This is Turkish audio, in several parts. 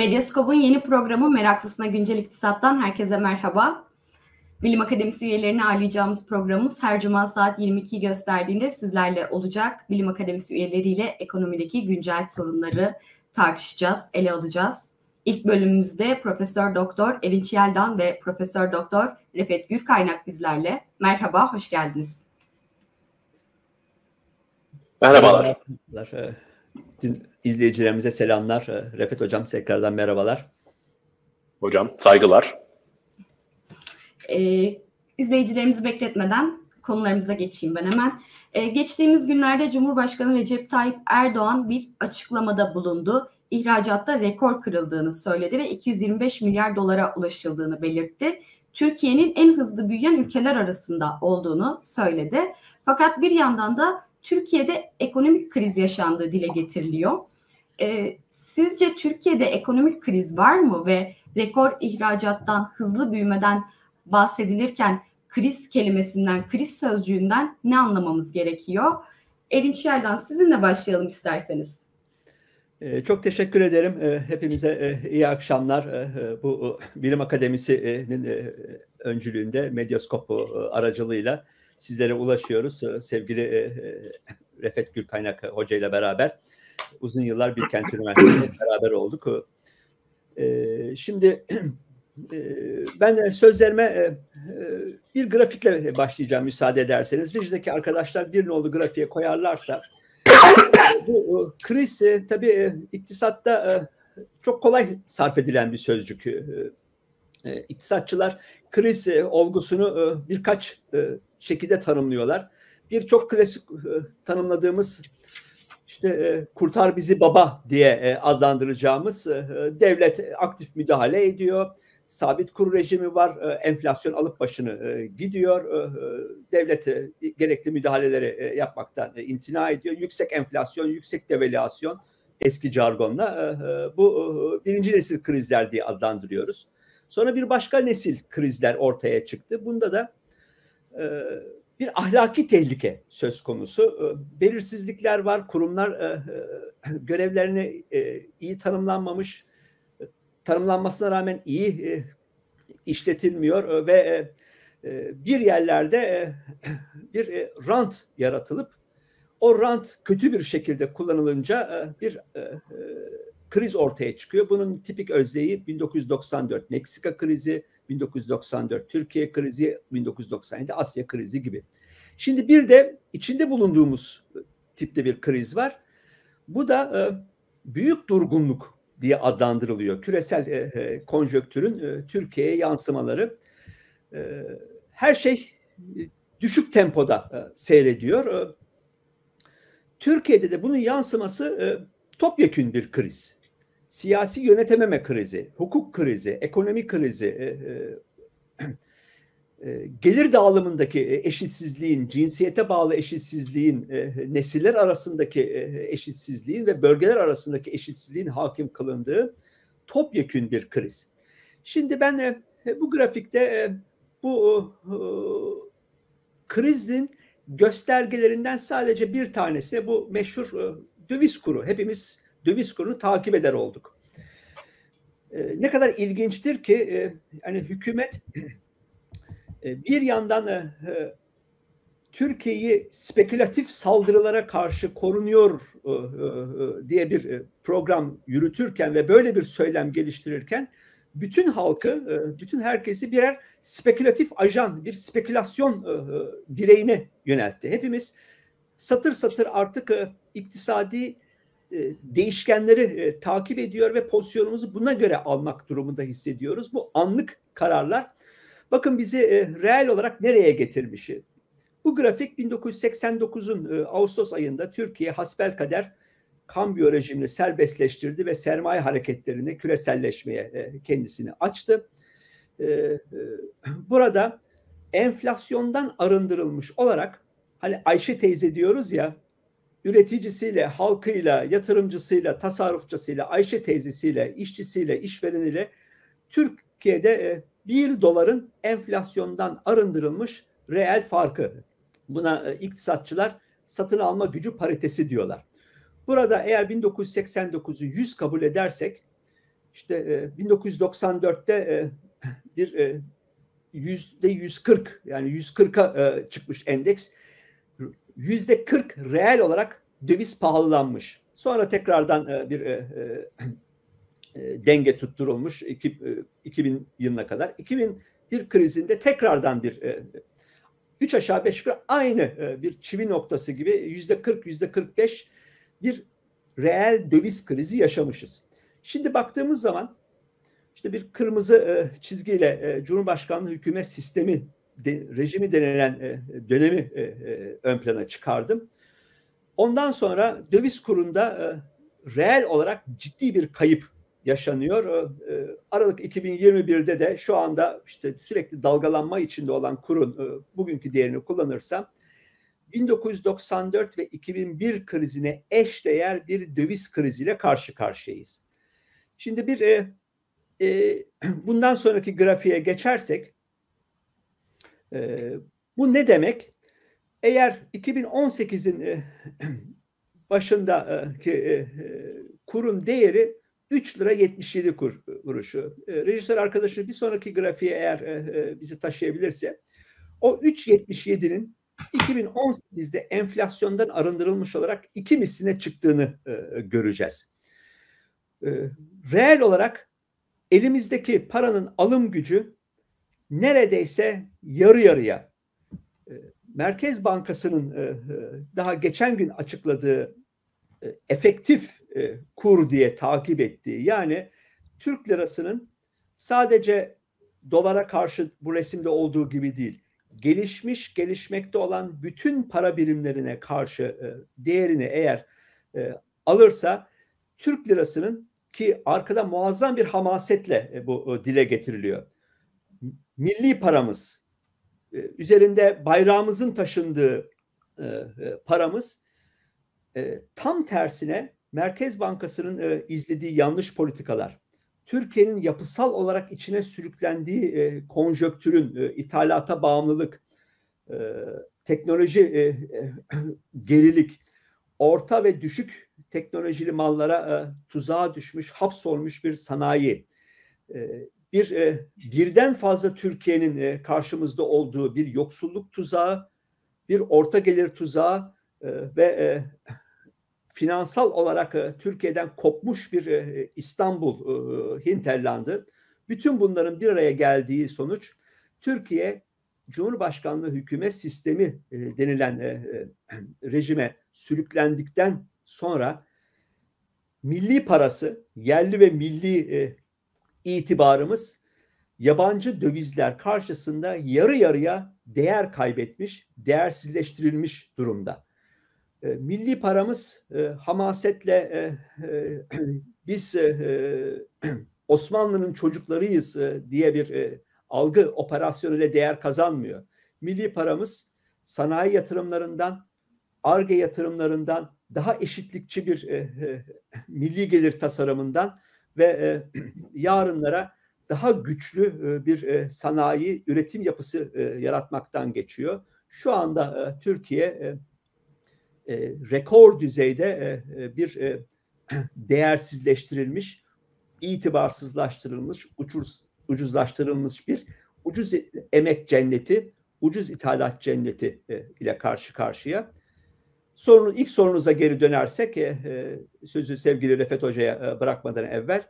Medyaskop'un yeni programı Meraklısına Güncel İktisat'tan herkese merhaba. Bilim Akademisi üyelerini ağırlayacağımız programımız her cuma saat 22 gösterdiğinde sizlerle olacak. Bilim Akademisi üyeleriyle ekonomideki güncel sorunları tartışacağız, ele alacağız. İlk bölümümüzde Profesör Doktor Erinç Yeldan ve Profesör Doktor Refet Gürkaynak bizlerle. Merhaba, hoş geldiniz. Merhabalar. Merhabalar. İzleyicilerimize selamlar. Ee, Refet Hocam tekrardan merhabalar. Hocam saygılar. Ee, izleyicilerimizi bekletmeden konularımıza geçeyim ben hemen. Ee, geçtiğimiz günlerde Cumhurbaşkanı Recep Tayyip Erdoğan bir açıklamada bulundu. İhracatta rekor kırıldığını söyledi ve 225 milyar dolara ulaşıldığını belirtti. Türkiye'nin en hızlı büyüyen ülkeler arasında olduğunu söyledi. Fakat bir yandan da Türkiye'de ekonomik kriz yaşandığı dile getiriliyor. E, sizce Türkiye'de ekonomik kriz var mı ve rekor ihracattan, hızlı büyümeden bahsedilirken kriz kelimesinden, kriz sözcüğünden ne anlamamız gerekiyor? Erinç Yer'den sizinle başlayalım isterseniz. Ee, çok teşekkür ederim. Ee, hepimize e, iyi akşamlar. Ee, bu Bilim Akademisi'nin e, öncülüğünde Medyaskop aracılığıyla sizlere ulaşıyoruz. Sevgili Refet Gülkaynak Hoca ile beraber uzun yıllar Bilkent Üniversitesi'nde beraber olduk. Ee, şimdi e, ben sözlerime e, bir grafikle başlayacağım müsaade ederseniz. Rij'deki arkadaşlar bir nolu grafiğe koyarlarsa bu kriz e, tabii iktisatta çok kolay sarf edilen bir sözcük. İktisatçılar kriz olgusunu birkaç şekilde tanımlıyorlar. Bir çok klasik tanımladığımız işte e, kurtar bizi baba diye e, adlandıracağımız e, devlet aktif müdahale ediyor. Sabit kur rejimi var, enflasyon alıp başını gidiyor. Devlet gerekli müdahaleleri yapmaktan imtina ediyor. Yüksek enflasyon, yüksek devalüasyon eski jargonla bu birinci nesil krizler diye adlandırıyoruz. Sonra bir başka nesil krizler ortaya çıktı. Bunda da bir ahlaki tehlike söz konusu. Ee, belirsizlikler var, kurumlar e, e, görevlerini e, iyi tanımlanmamış, tanımlanmasına rağmen iyi işletilmiyor ve bir yerlerde bir rant yaratılıp o rant kötü bir şekilde kullanılınca bir kriz ortaya çıkıyor. Bunun tipik özdeği 1994 Meksika krizi, 1994 Türkiye krizi, 1997 Asya krizi gibi. Şimdi bir de içinde bulunduğumuz tipte bir kriz var. Bu da e, büyük durgunluk diye adlandırılıyor. Küresel e, e, konjöktürün e, Türkiye'ye yansımaları. E, her şey e, düşük tempoda e, seyrediyor. E, Türkiye'de de bunun yansıması e, topyekün bir kriz siyasi yönetememe krizi, hukuk krizi, ekonomi krizi, e, e, e, gelir dağılımındaki eşitsizliğin, cinsiyete bağlı eşitsizliğin, nesiller arasındaki eşitsizliğin ve bölgeler arasındaki eşitsizliğin hakim kılındığı topyekün bir kriz. Şimdi ben bu grafikte bu krizin göstergelerinden sadece bir tanesi bu meşhur döviz kuru. Hepimiz döviz kurunu takip eder olduk. E, ne kadar ilginçtir ki e, yani hükümet e, bir yandan e, e, Türkiye'yi spekülatif saldırılara karşı korunuyor e, e, diye bir e, program yürütürken ve böyle bir söylem geliştirirken bütün halkı, e, bütün herkesi birer spekülatif ajan, bir spekülasyon e, e bireyine yöneltti. Hepimiz satır satır artık e, iktisadi e, değişkenleri e, takip ediyor ve pozisyonumuzu buna göre almak durumunda hissediyoruz. Bu anlık kararlar bakın bizi e, reel olarak nereye getirmiş? Bu grafik 1989'un Ağustos ayında Türkiye hasbelkader kambiyo rejimini serbestleştirdi ve sermaye hareketlerini küreselleşmeye kendisini açtı. Burada enflasyondan arındırılmış olarak hani Ayşe teyze diyoruz ya üreticisiyle, halkıyla, yatırımcısıyla, tasarrufçısıyla, Ayşe teyzesiyle, işçisiyle, işvereniyle Türkiye'de e, bir doların enflasyondan arındırılmış reel farkı. Buna e, iktisatçılar satın alma gücü paritesi diyorlar. Burada eğer 1989'u 100 kabul edersek işte 1994'te bir yüzde 140 yani 140'a çıkmış endeks. Yüzde 40 reel olarak döviz pahalılanmış. Sonra tekrardan bir denge tutturulmuş 2000 yılına kadar. 2001 krizinde tekrardan bir üç aşağı beş yukarı aynı bir çivi noktası gibi yüzde 40 yüzde 45 bir reel döviz krizi yaşamışız. Şimdi baktığımız zaman işte bir kırmızı e, çizgiyle e, Cumhurbaşkanlığı hükümet sistemi de, rejimi denilen e, dönemi e, e, ön plana çıkardım. Ondan sonra döviz kurunda e, reel olarak ciddi bir kayıp yaşanıyor. E, Aralık 2021'de de şu anda işte sürekli dalgalanma içinde olan kurun e, bugünkü değerini kullanırsam 1994 ve 2001 krizine eş değer bir döviz kriziyle karşı karşıyayız. Şimdi bir e, e, bundan sonraki grafiğe geçersek e, bu ne demek? Eğer 2018'in e, başındaki e, e, kurun değeri 3 lira 77 kur, kuruşu. E, rejisör arkadaşı bir sonraki grafiğe eğer e, e bizi taşıyabilirse o 3.77'nin 2018'de enflasyondan arındırılmış olarak iki misline çıktığını e, göreceğiz. E, reel olarak elimizdeki paranın alım gücü neredeyse yarı yarıya. E, Merkez Bankası'nın e, e, daha geçen gün açıkladığı efektif kur diye takip ettiği yani Türk lirasının sadece dolara karşı bu resimde olduğu gibi değil gelişmiş gelişmekte olan bütün para birimlerine karşı değerini eğer alırsa Türk lirasının ki arkada muazzam bir hamasetle e, bu dile getiriliyor. Milli paramız, e, üzerinde bayrağımızın taşındığı e, paramız tam tersine Merkez Bankası'nın izlediği yanlış politikalar, Türkiye'nin yapısal olarak içine sürüklendiği konjöktürün, ithalata bağımlılık, teknoloji gerilik, orta ve düşük teknolojili mallara e, tuzağa düşmüş, hapsolmuş bir sanayi. Bir e, birden fazla Türkiye'nin e, karşımızda olduğu bir yoksulluk tuzağı, bir orta gelir tuzağı e, ve e, finansal olarak e, Türkiye'den kopmuş bir e, İstanbul e, hinterlandı. Bütün bunların bir araya geldiği sonuç Türkiye Cumhurbaşkanlığı hükümet sistemi e, denilen e, e, rejime sürüklendikten sonra milli parası, yerli ve milli e, itibarımız yabancı dövizler karşısında yarı yarıya değer kaybetmiş, değersizleştirilmiş durumda. E, milli paramız e, hamasetle e, e, biz e, Osmanlı'nın çocuklarıyız e, diye bir e, algı operasyonuyla değer kazanmıyor. Milli paramız sanayi yatırımlarından, ARGE yatırımlarından, daha eşitlikçi bir e, e, milli gelir tasarımından ve e, yarınlara daha güçlü e, bir e, sanayi üretim yapısı e, yaratmaktan geçiyor. Şu anda e, Türkiye e, e, rekor düzeyde e, e bir e, değersizleştirilmiş, itibarsızlaştırılmış, ucuz, ucuzlaştırılmış bir ucuz emek cenneti, ucuz ithalat cenneti e, ile karşı karşıya. Sorunun ilk sorunuza geri dönersek e, e, sözü sevgili Refet Hoca'ya e, bırakmadan evvel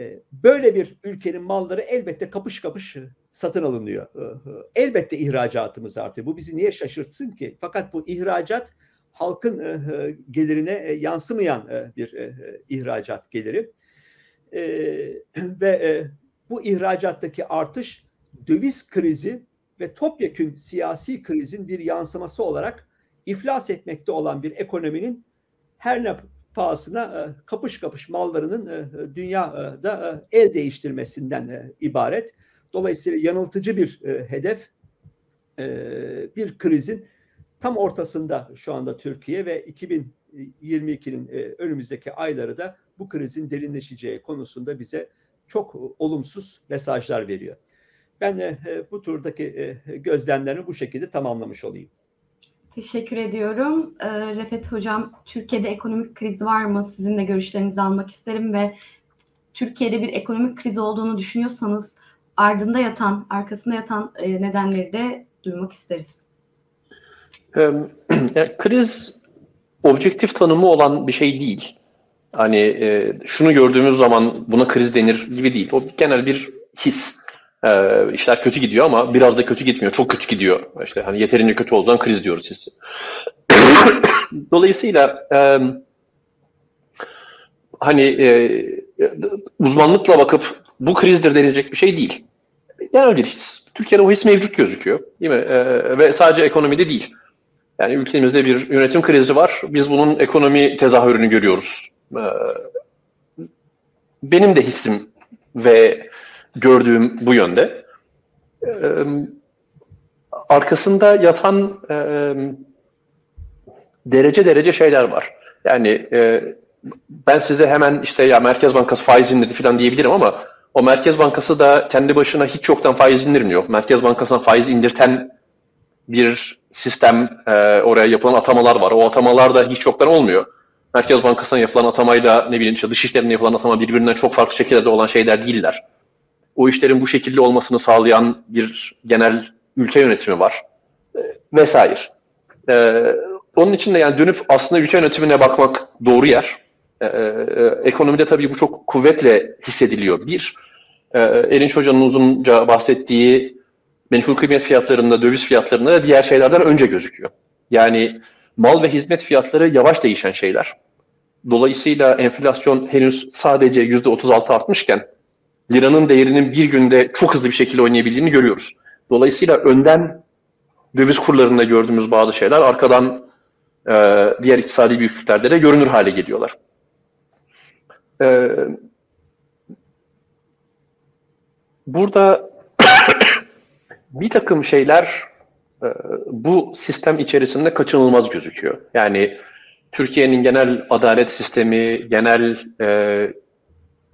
e, böyle bir ülkenin malları elbette kapış kapış satın alınıyor. E, e, elbette ihracatımız artıyor. Bu bizi niye şaşırtsın ki? Fakat bu ihracat halkın e, e gelirine e, yansımayan e, bir e, ihracat geliri. E, ve e, bu ihracattaki artış döviz krizi ve topyekün siyasi krizin bir yansıması olarak iflas etmekte olan bir ekonominin her ne pahasına e, kapış kapış mallarının e, dünyada e, el değiştirmesinden ibaret. Dolayısıyla yanıltıcı bir hedef, bir krizin tam ortasında şu anda Türkiye ve 2022'nin önümüzdeki ayları da bu krizin derinleşeceği konusunda bize çok olumsuz mesajlar veriyor. Ben bu turdaki gözlemlerimi bu şekilde tamamlamış olayım. Teşekkür ediyorum. Refet Hocam, Türkiye'de ekonomik kriz var mı? Sizin de görüşlerinizi almak isterim ve Türkiye'de bir ekonomik kriz olduğunu düşünüyorsanız ardında yatan, arkasında yatan e, nedenleri de duymak isteriz. yani, kriz objektif tanımı olan bir şey değil. Hani e, şunu gördüğümüz zaman buna kriz denir gibi değil. O genel bir his. E, işler kötü gidiyor ama biraz da kötü gitmiyor. Çok kötü gidiyor. İşte hani yeterince kötü olduğundan kriz diyoruz hissi. Dolayısıyla e, hani e, uzmanlıkla bakıp bu krizdir denilecek bir şey değil. Genel bir his. Türkiye'de o his mevcut gözüküyor. Değil mi? E, ve sadece ekonomide değil. Yani ülkemizde bir yönetim krizi var. Biz bunun ekonomi tezahürünü görüyoruz. E, benim de hissim ve gördüğüm bu yönde. E, arkasında yatan e, derece derece şeyler var. Yani e, ben size hemen işte ya Merkez Bankası faiz indirdi falan diyebilirim ama o Merkez Bankası da kendi başına hiç yoktan faiz indirmiyor. Merkez Bankası'na faiz indirten bir sistem, e, oraya yapılan atamalar var. O atamalar da hiç yoktan olmuyor. Merkez Bankası'na yapılan atamayla ne bileyim işte dış yapılan atama birbirinden çok farklı şekillerde olan şeyler değiller. O işlerin bu şekilde olmasını sağlayan bir genel ülke yönetimi var e, vesaire. E, onun için de yani dönüp aslında ülke yönetimine bakmak doğru yer. E, e, ekonomide tabii bu çok kuvvetle hissediliyor. Bir, e, Erinç Hoca'nın uzunca bahsettiği menkul kıymet fiyatlarında, döviz fiyatlarında da diğer şeylerden önce gözüküyor. Yani mal ve hizmet fiyatları yavaş değişen şeyler. Dolayısıyla enflasyon henüz sadece %36 artmışken liranın değerinin bir günde çok hızlı bir şekilde oynayabildiğini görüyoruz. Dolayısıyla önden döviz kurlarında gördüğümüz bazı şeyler arkadan e, diğer iktisadi büyüklüklerde de görünür hale geliyorlar. E, burada bir takım şeyler e, bu sistem içerisinde kaçınılmaz gözüküyor. Yani Türkiye'nin genel adalet sistemi, genel e,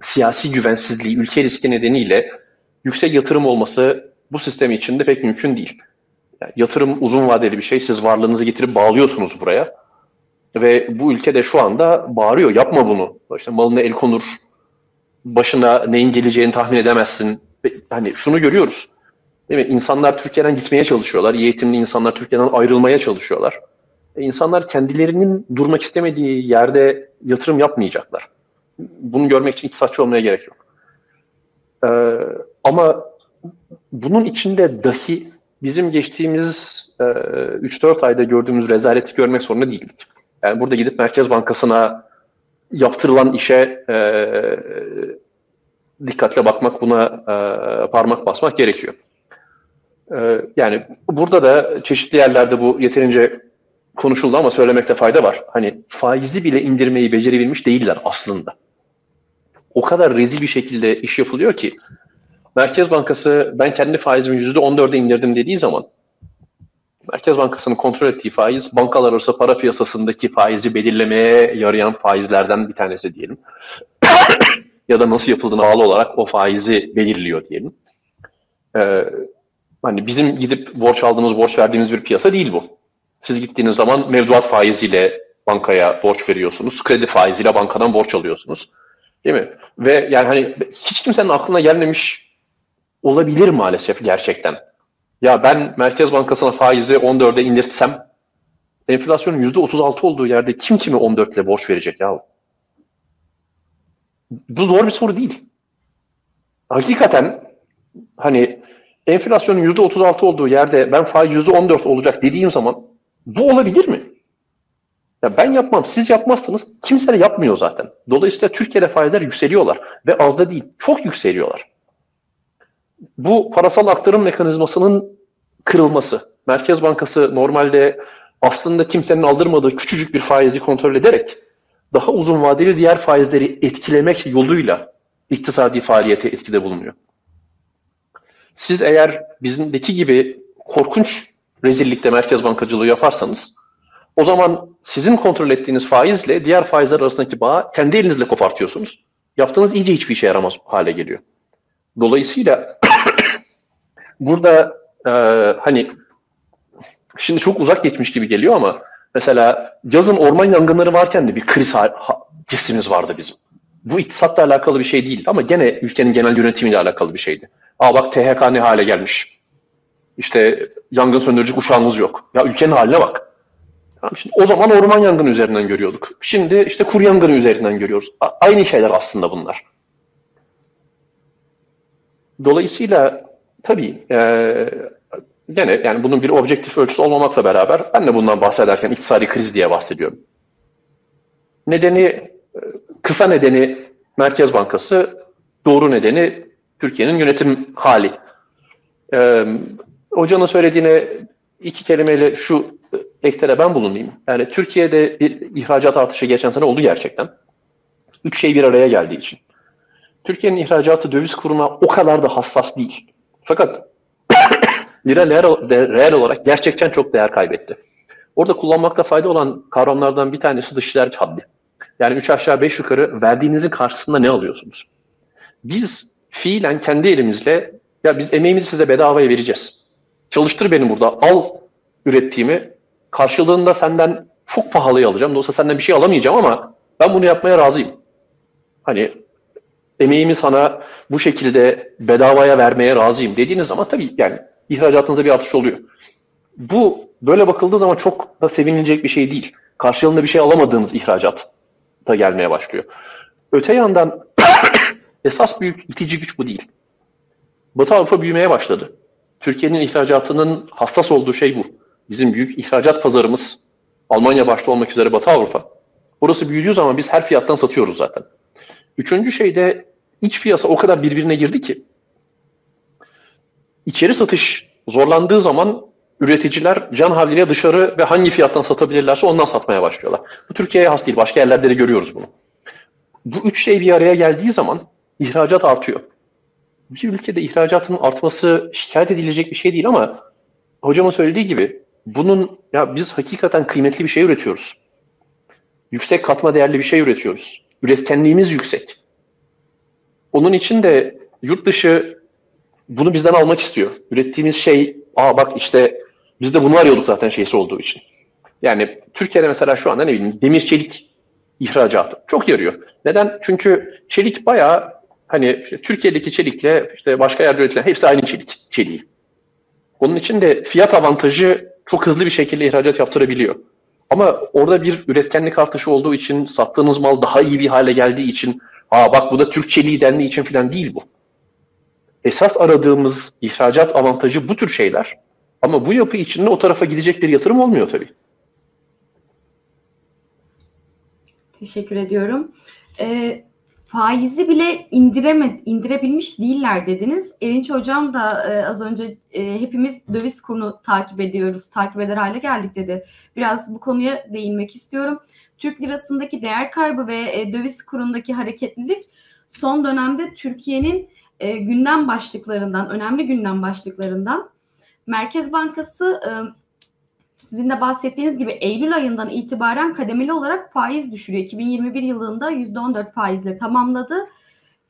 siyasi güvensizliği, ülke riski nedeniyle yüksek yatırım olması bu sistem içinde pek mümkün değil. Yani yatırım uzun vadeli bir şey. Siz varlığınızı getirip bağlıyorsunuz buraya. Ve bu ülkede şu anda bağırıyor. Yapma bunu. İşte malına el konur. Başına neyin geleceğini tahmin edemezsin. Hani şunu görüyoruz. Değil mi? İnsanlar Türkiye'den gitmeye çalışıyorlar. İyi eğitimli insanlar Türkiye'den ayrılmaya çalışıyorlar. E insanlar kendilerinin durmak istemediği yerde yatırım yapmayacaklar. Bunu görmek için iktisatçı olmaya gerek yok. Ee, ama bunun içinde dahi bizim geçtiğimiz e, 3-4 ayda gördüğümüz rezaleti görmek zorunda değildik. Yani burada gidip Merkez Bankası'na yaptırılan işe e, dikkatle bakmak, buna e, parmak basmak gerekiyor. E, yani burada da çeşitli yerlerde bu yeterince konuşuldu ama söylemekte fayda var. Hani faizi bile indirmeyi becerebilmiş değiller aslında. O kadar rezil bir şekilde iş yapılıyor ki Merkez Bankası ben kendi faizimi %14'e indirdim dediği zaman Merkez Bankası'nın kontrol ettiği faiz bankalar arası para piyasasındaki faizi belirlemeye yarayan faizlerden bir tanesi diyelim. ya da nasıl yapıldığına bağlı olarak o faizi belirliyor diyelim. Ee, hani bizim gidip borç aldığımız, borç verdiğimiz bir piyasa değil bu. Siz gittiğiniz zaman mevduat faiziyle bankaya borç veriyorsunuz. Kredi faiziyle bankadan borç alıyorsunuz. Değil mi? Ve yani hani hiç kimsenin aklına gelmemiş olabilir maalesef gerçekten. Ya ben Merkez Bankası'na faizi 14'e indirtsem enflasyonun %36 olduğu yerde kim kimi 14 ile borç verecek ya? Bu zor bir soru değil. Hakikaten hani enflasyonun %36 olduğu yerde ben faiz %14 olacak dediğim zaman bu olabilir mi? Ya ben yapmam, siz yapmazsanız kimse de yapmıyor zaten. Dolayısıyla Türkiye'de faizler yükseliyorlar ve az da değil, çok yükseliyorlar bu parasal aktarım mekanizmasının kırılması. Merkez Bankası normalde aslında kimsenin aldırmadığı küçücük bir faizi kontrol ederek daha uzun vadeli diğer faizleri etkilemek yoluyla iktisadi faaliyete etkide bulunuyor. Siz eğer bizimdeki gibi korkunç rezillikte merkez bankacılığı yaparsanız o zaman sizin kontrol ettiğiniz faizle diğer faizler arasındaki bağı kendi elinizle kopartıyorsunuz. Yaptığınız iyice hiçbir işe yaramaz hale geliyor. Dolayısıyla burada e, hani şimdi çok uzak geçmiş gibi geliyor ama mesela yazın orman yangınları varken de bir kriz hissimiz vardı bizim. Bu iktisatla alakalı bir şey değil ama gene ülkenin genel yönetimiyle alakalı bir şeydi. Aa bak THK ne hale gelmiş. İşte yangın söndürücü uçağımız yok. Ya ülkenin haline bak. Tamam, şimdi o zaman orman yangını üzerinden görüyorduk. Şimdi işte kur yangını üzerinden görüyoruz. A- aynı şeyler aslında bunlar. Dolayısıyla tabii e, gene yani bunun bir objektif ölçüsü olmamakla beraber ben de bundan bahsederken iktisadi kriz diye bahsediyorum. Nedeni e, kısa nedeni Merkez Bankası, doğru nedeni Türkiye'nin yönetim hali. Ee, hocanın söylediğine iki kelimeyle şu ektere ben bulunayım. Yani Türkiye'de bir ihracat artışı geçen sene oldu gerçekten. Üç şey bir araya geldiği için. Türkiye'nin ihracatı döviz kuruna o kadar da hassas değil. Fakat lira reel olarak gerçekten çok değer kaybetti. Orada kullanmakta fayda olan kavramlardan bir tanesi dışişler haddi. Yani üç aşağı beş yukarı verdiğinizin karşısında ne alıyorsunuz? Biz fiilen kendi elimizle ya biz emeğimizi size bedavaya vereceğiz. Çalıştır beni burada al ürettiğimi karşılığında senden çok pahalıya alacağım. Dolayısıyla senden bir şey alamayacağım ama ben bunu yapmaya razıyım. Hani emeğimi sana bu şekilde bedavaya vermeye razıyım dediğiniz zaman tabii yani ihracatınıza bir artış oluyor. Bu böyle bakıldığı zaman çok da sevinilecek bir şey değil. Karşılığında bir şey alamadığınız ihracat da gelmeye başlıyor. Öte yandan esas büyük itici güç bu değil. Batı Avrupa büyümeye başladı. Türkiye'nin ihracatının hassas olduğu şey bu. Bizim büyük ihracat pazarımız Almanya başta olmak üzere Batı Avrupa. Orası büyüdüğü zaman biz her fiyattan satıyoruz zaten. Üçüncü şey de iç piyasa o kadar birbirine girdi ki içeri satış zorlandığı zaman üreticiler can havliyle dışarı ve hangi fiyattan satabilirlerse ondan satmaya başlıyorlar. Bu Türkiye'ye has değil. Başka yerlerde de görüyoruz bunu. Bu üç şey bir araya geldiği zaman ihracat artıyor. Bir ülkede ihracatın artması şikayet edilecek bir şey değil ama hocamın söylediği gibi bunun ya biz hakikaten kıymetli bir şey üretiyoruz. Yüksek katma değerli bir şey üretiyoruz. Üretkenliğimiz yüksek. Onun için de yurt dışı bunu bizden almak istiyor. Ürettiğimiz şey, aa bak işte biz de bunu arıyorduk zaten şeysi olduğu için. Yani Türkiye'de mesela şu anda ne bileyim demir çelik ihracatı çok yarıyor. Neden? Çünkü çelik bayağı hani işte Türkiye'deki çelikle işte başka yerde üretilen hepsi aynı çelik çeliği. Onun için de fiyat avantajı çok hızlı bir şekilde ihracat yaptırabiliyor. Ama orada bir üretkenlik artışı olduğu için sattığınız mal daha iyi bir hale geldiği için aa bak bu da Türk çeliği dendiği için falan değil bu. Esas aradığımız ihracat avantajı bu tür şeyler. Ama bu yapı içinde o tarafa gidecek bir yatırım olmuyor tabii. Teşekkür ediyorum. Ee, faizi bile indireme, indirebilmiş değiller dediniz. Erinç Hocam da e, az önce e, hepimiz döviz kurunu takip ediyoruz, takip eder hale geldik dedi. Biraz bu konuya değinmek istiyorum. Türk lirasındaki değer kaybı ve e, döviz kurundaki hareketlilik son dönemde Türkiye'nin e, gündem başlıklarından, önemli gündem başlıklarından. Merkez Bankası e, sizin de bahsettiğiniz gibi Eylül ayından itibaren kademeli olarak faiz düşürüyor. 2021 yılında %14 faizle tamamladı.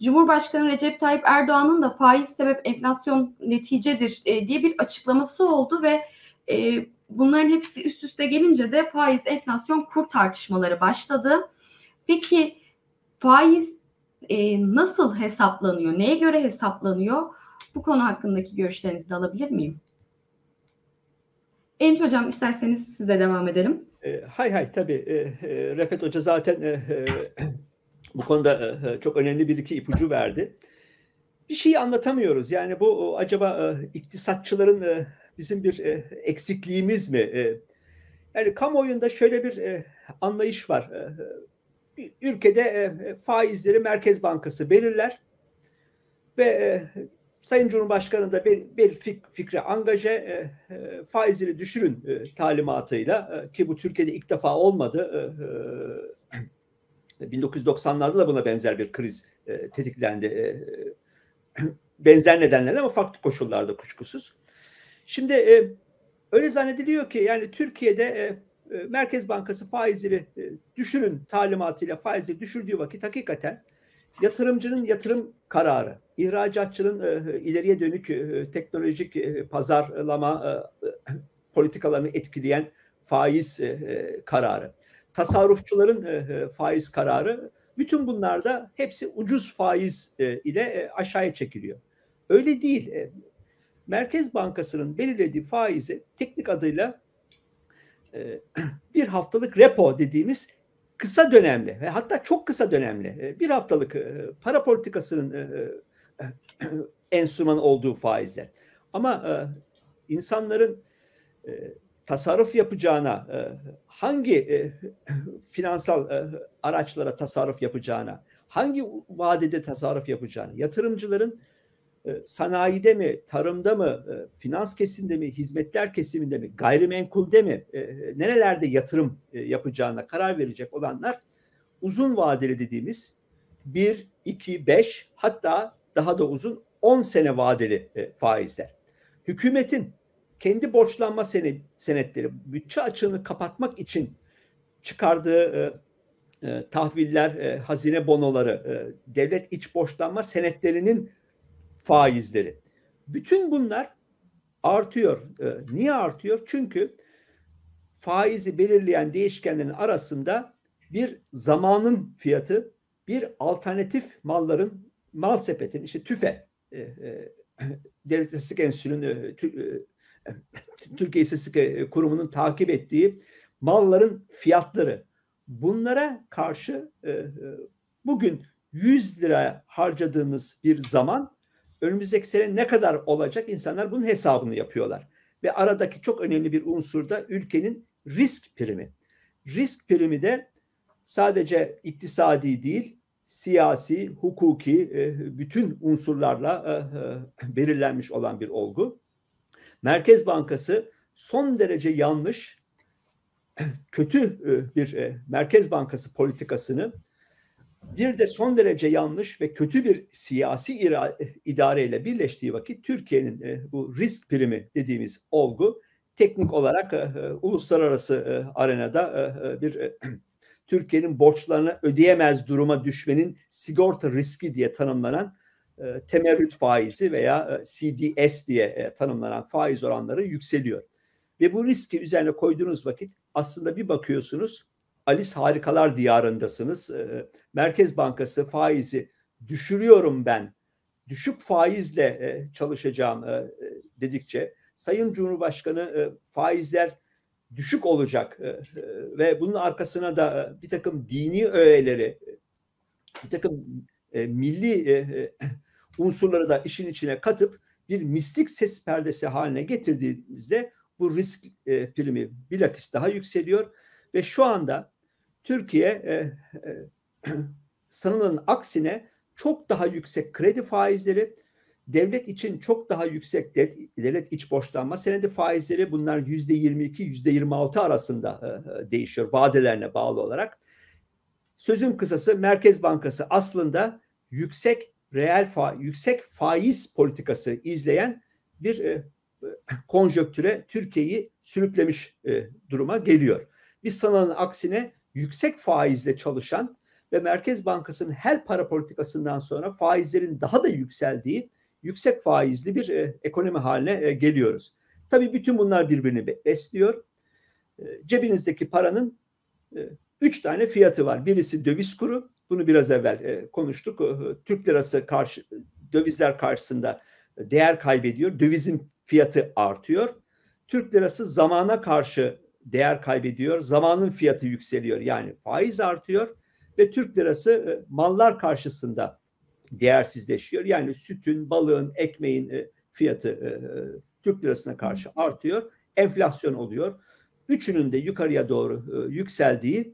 Cumhurbaşkanı Recep Tayyip Erdoğan'ın da faiz sebep enflasyon neticedir e, diye bir açıklaması oldu ve e, bunların hepsi üst üste gelince de faiz enflasyon kur tartışmaları başladı. Peki faiz e, nasıl hesaplanıyor? Neye göre hesaplanıyor? Bu konu hakkındaki görüşlerinizi de alabilir miyim? Enç Hocam isterseniz sizle devam edelim. E, hay hay tabii. E, e, Refet Hoca zaten e, e, bu konuda çok önemli bir iki ipucu verdi. Bir şeyi anlatamıyoruz. Yani bu acaba iktisatçıların bizim bir eksikliğimiz mi? Yani kamuoyunda şöyle bir anlayış var. Ülkede faizleri Merkez Bankası belirler ve Sayın Cumhurbaşkanı da bir, bir fik, fikre angaje e, e, faizini düşürün e, talimatıyla e, ki bu Türkiye'de ilk defa olmadı. E, e, 1990'larda da buna benzer bir kriz e, tetiklendi. E, benzer nedenlerle ama farklı koşullarda kuşkusuz. Şimdi e, öyle zannediliyor ki yani Türkiye'de e, e Merkez Bankası faizleri e, düşürün talimatıyla faizi düşürdüğü vakit hakikaten yatırımcının yatırım kararı, ihracatçının e, ileriye dönük e, teknolojik e, pazarlama politikalarını etkileyen faiz kararı, tasarrufçuların faiz kararı Bütün bunlar da hepsi ucuz faiz ile aşağıya çekiliyor. Öyle değil. Merkez Bankası'nın belirlediği faizi teknik adıyla bir haftalık repo dediğimiz kısa dönemli ve hatta çok kısa dönemli bir haftalık para politikasının e, enstrümanı olduğu faizler. Ama insanların tasarruf yapacağına, hangi finansal araçlara tasarruf yapacağına, hangi vadede tasarruf yapacağına, yatırımcıların sanayide mi, tarımda mı, finans kesiminde mi, hizmetler kesiminde mi, gayrimenkulde mi, nerelerde yatırım yapacağına karar verecek olanlar uzun vadeli dediğimiz 1, 2, 5 hatta daha da uzun 10 sene vadeli faizler. Hükümetin kendi borçlanma senetleri, bütçe açığını kapatmak için çıkardığı tahviller, hazine bonoları, devlet iç borçlanma senetlerinin faizleri. Bütün bunlar artıyor. E, niye artıyor? Çünkü faizi belirleyen değişkenlerin arasında bir zamanın fiyatı, bir alternatif malların, mal sepetin, işte TÜFE, e, e, Devlet İstatistik Enstitüsü'nün, Türkiye İstatistik Kurumu'nun takip ettiği malların fiyatları. Bunlara karşı bugün 100 lira harcadığımız bir zaman önümüzdeki sene ne kadar olacak insanlar bunun hesabını yapıyorlar. Ve aradaki çok önemli bir unsur da ülkenin risk primi. Risk primi de sadece iktisadi değil, siyasi, hukuki e, bütün unsurlarla e, e, belirlenmiş olan bir olgu. Merkez Bankası son derece yanlış, kötü bir Merkez Bankası politikasını bir de son derece yanlış ve kötü bir siyasi idareyle birleştiği vakit Türkiye'nin bu risk primi dediğimiz olgu teknik olarak uluslararası arenada bir Türkiye'nin borçlarını ödeyemez duruma düşmenin sigorta riski diye tanımlanan temerrüt faizi veya CDS diye tanımlanan faiz oranları yükseliyor. Ve bu riski üzerine koyduğunuz vakit aslında bir bakıyorsunuz Alice Harikalar Diyarındasınız. Ee, Merkez Bankası faizi düşürüyorum ben. Düşük faizle e, çalışacağım e, dedikçe Sayın Cumhurbaşkanı e, faizler düşük olacak. Ve bunun arkasına da bir takım dini öğeleri, bir takım milli unsurları da işin içine katıp bir mistik ses perdesi haline getirdiğinizde bu risk primi bilakis daha yükseliyor. Ve şu anda Türkiye e, e, sanılanın aksine çok daha yüksek kredi faizleri, devlet için çok daha yüksek devlet, devlet iç borçlanma senedi faizleri bunlar yüzde 22 yüzde 26 arasında e, e, değişiyor vadelerine bağlı olarak. Sözün kısası Merkez Bankası aslında yüksek reel fa yüksek faiz politikası izleyen bir e, konjöktüre Türkiye'yi sürüklemiş e, duruma geliyor. Biz sanılanın aksine yüksek faizle çalışan ve Merkez Bankası'nın her para politikasından sonra faizlerin daha da yükseldiği yüksek faizli bir e, ekonomi haline e, geliyoruz. Tabii bütün bunlar birbirini besliyor. E, cebinizdeki paranın e, üç tane fiyatı var. Birisi döviz kuru. Bunu biraz evvel e, konuştuk. E, Türk lirası karşı dövizler karşısında değer kaybediyor. Dövizin fiyatı artıyor. Türk lirası zamana karşı değer kaybediyor. Zamanın fiyatı yükseliyor. Yani faiz artıyor ve Türk lirası e, mallar karşısında değersizleşiyor. Yani sütün, balığın, ekmeğin e, fiyatı e, Türk lirasına karşı artıyor. Enflasyon oluyor. Üçünün de yukarıya doğru yükseldiği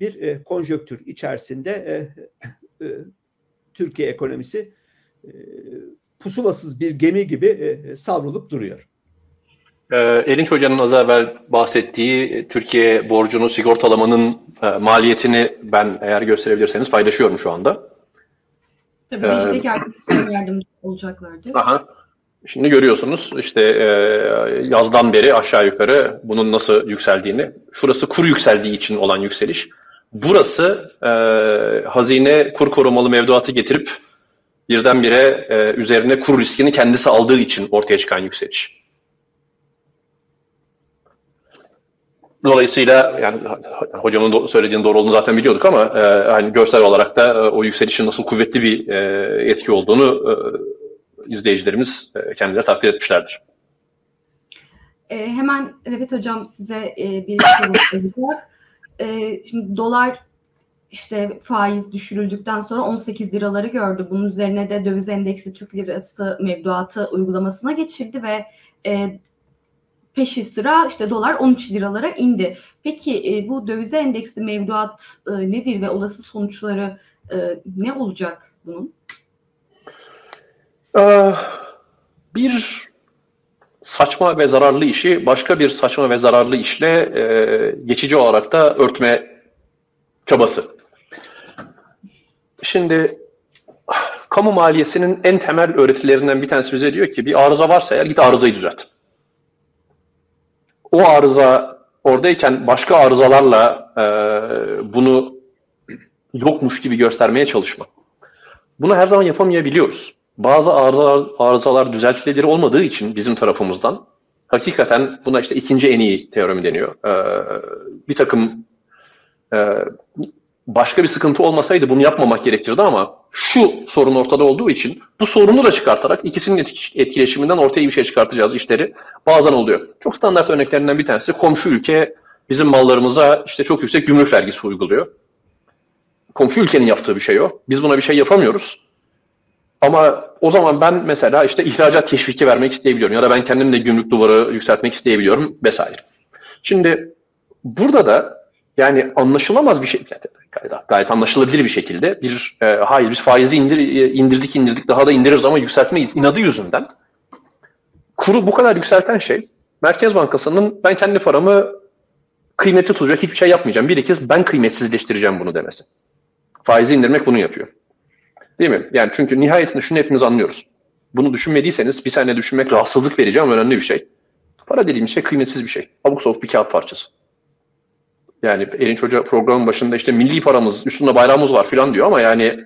bir konjöktür içerisinde Türkiye ekonomisi pusulasız bir gemi gibi savrulup duruyor. Ee, Erinç Hoca'nın az evvel bahsettiği Türkiye borcunu sigortalamanın e, maliyetini ben eğer gösterebilirseniz paylaşıyorum şu anda. Tabii ee, yardımcı, yardımcı olacaklardı. Aha. Şimdi görüyorsunuz işte e, yazdan beri aşağı yukarı bunun nasıl yükseldiğini. Şurası kur yükseldiği için olan yükseliş. Burası e, hazine kur korumalı mevduatı getirip birdenbire e, üzerine kur riskini kendisi aldığı için ortaya çıkan yükseliş. Dolayısıyla yani hocamın söylediğinin doğru olduğunu zaten biliyorduk ama e, hani görsel olarak da e, o yükselişin nasıl kuvvetli bir e, etki olduğunu e, izleyicilerimiz e, kendileri takdir etmişlerdir. E, hemen evet hocam size e, bir soru olacak. E, şimdi dolar işte faiz düşürüldükten sonra 18 liraları gördü. Bunun üzerine de döviz endeksi Türk lirası mevduatı uygulamasına geçildi ve e, peşi sıra işte dolar 13 liralara indi. Peki e, bu dövize endeksli mevduat e, nedir ve olası sonuçları e, ne olacak bunun? Ee, bir saçma ve zararlı işi başka bir saçma ve zararlı işle e, geçici olarak da örtme çabası. Şimdi kamu maliyesinin en temel öğretilerinden bir tanesi bize diyor ki bir arıza varsa eğer git arızayı düzelt. O arıza oradayken başka arızalarla e, bunu yokmuş gibi göstermeye çalışma. Bunu her zaman yapamayabiliyoruz. Bazı arızalar, arızalar düzeltilebilir olmadığı için bizim tarafımızdan hakikaten buna işte ikinci en iyi teoremi deniyor. Ee, bir takım e, başka bir sıkıntı olmasaydı bunu yapmamak gerekirdi ama şu sorun ortada olduğu için bu sorunu da çıkartarak ikisinin etkileşiminden ortaya bir şey çıkartacağız işleri bazen oluyor. Çok standart örneklerinden bir tanesi komşu ülke bizim mallarımıza işte çok yüksek gümrük vergisi uyguluyor. Komşu ülkenin yaptığı bir şey o. Biz buna bir şey yapamıyoruz. Ama o zaman ben mesela işte ihracat teşviki vermek isteyebiliyorum ya da ben kendim de gümrük duvarı yükseltmek isteyebiliyorum vesaire. Şimdi burada da yani anlaşılamaz bir şey, gayet, anlaşılabilir bir şekilde bir e, hayır biz faizi indir, e, indirdik indirdik daha da indiririz ama yükseltmeyiz inadı yüzünden kuru bu kadar yükselten şey Merkez Bankası'nın ben kendi paramı kıymetli tutacak hiçbir şey yapmayacağım. Bir ikiz ben kıymetsizleştireceğim bunu demesi. Faizi indirmek bunu yapıyor. Değil mi? Yani çünkü nihayetinde şunu hepimiz anlıyoruz. Bunu düşünmediyseniz bir saniye düşünmek rahatsızlık vereceğim önemli bir şey. Para dediğimiz şey kıymetsiz bir şey. Abuk sabuk bir kağıt parçası. Yani Erinç Hoca programın başında işte milli paramız, üstünde bayrağımız var falan diyor ama yani